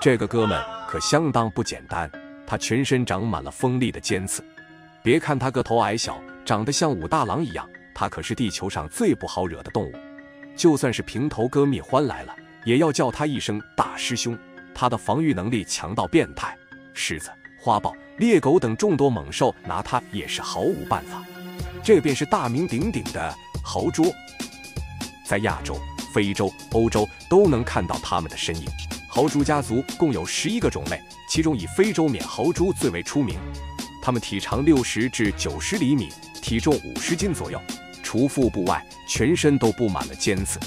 这个哥们可相当不简单，他全身长满了锋利的尖刺。别看他个头矮小，长得像武大郎一样，他可是地球上最不好惹的动物。就算是平头哥蜜獾来了，也要叫他一声大师兄。他的防御能力强到变态，狮子、花豹、猎狗等众多猛兽拿他也是毫无办法。这便是大名鼎鼎的豪猪，在亚洲、非洲、欧洲都能看到他们的身影。豪猪家族共有十一个种类，其中以非洲缅豪猪最为出名。它们体长六十至九十厘米，体重五十斤左右，除腹部外，全身都布满了尖刺。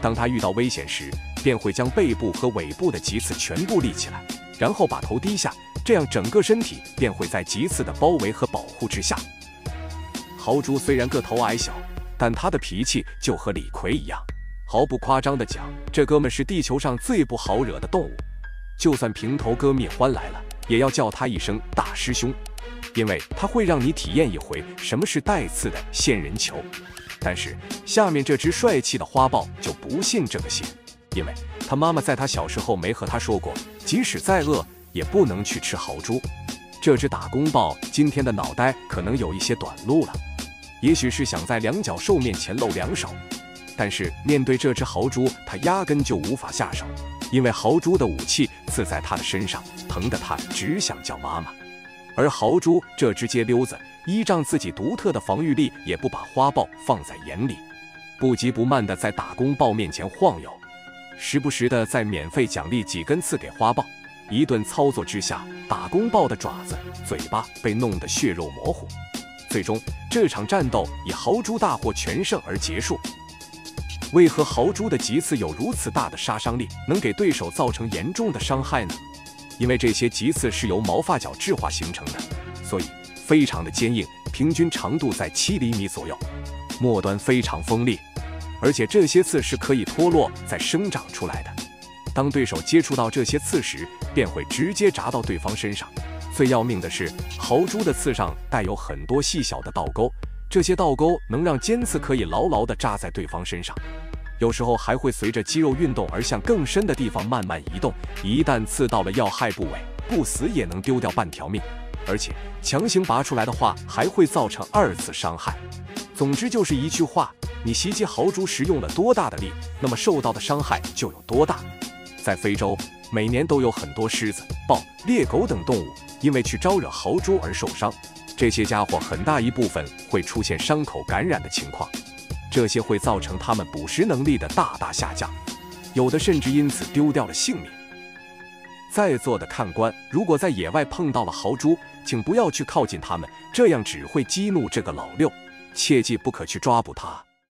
当它遇到危险时，便会将背部和尾部的棘刺全部立起来，然后把头低下，这样整个身体便会在棘刺的包围和保护之下。豪猪虽然个头矮小，但它的脾气就和李逵一样。毫不夸张的讲，这哥们是地球上最不好惹的动物。就算平头哥蜜獾来了，也要叫他一声大师兄，因为他会让你体验一回什么是带刺的仙人球。但是下面这只帅气的花豹就不信这个邪，因为他妈妈在他小时候没和他说过，即使再饿也不能去吃豪猪。这只打工豹今天的脑袋可能有一些短路了。也许是想在两脚兽面前露两手，但是面对这只豪猪，他压根就无法下手，因为豪猪的武器刺在他的身上，疼得他只想叫妈妈。而豪猪这只街溜子，依仗自己独特的防御力，也不把花豹放在眼里，不急不慢地在打工豹面前晃悠，时不时的再免费奖励几根刺给花豹。一顿操作之下，打工豹的爪子、嘴巴被弄得血肉模糊。最终，这场战斗以豪猪大获全胜而结束。为何豪猪的棘刺有如此大的杀伤力，能给对手造成严重的伤害呢？因为这些棘刺是由毛发角质化形成的，所以非常的坚硬，平均长度在七厘米左右，末端非常锋利，而且这些刺是可以脱落再生长出来的。当对手接触到这些刺时，便会直接扎到对方身上。最要命的是，豪猪的刺上带有很多细小的倒钩，这些倒钩能让尖刺可以牢牢地扎在对方身上，有时候还会随着肌肉运动而向更深的地方慢慢移动。一旦刺到了要害部位，不死也能丢掉半条命，而且强行拔出来的话，还会造成二次伤害。总之就是一句话：你袭击豪猪时用了多大的力，那么受到的伤害就有多大。在非洲，每年都有很多狮子、豹、猎狗等动物。因为去招惹豪猪而受伤，这些家伙很大一部分会出现伤口感染的情况，这些会造成他们捕食能力的大大下降，有的甚至因此丢掉了性命。在座的看官，如果在野外碰到了豪猪，请不要去靠近它们，这样只会激怒这个老六，切记不可去抓捕它。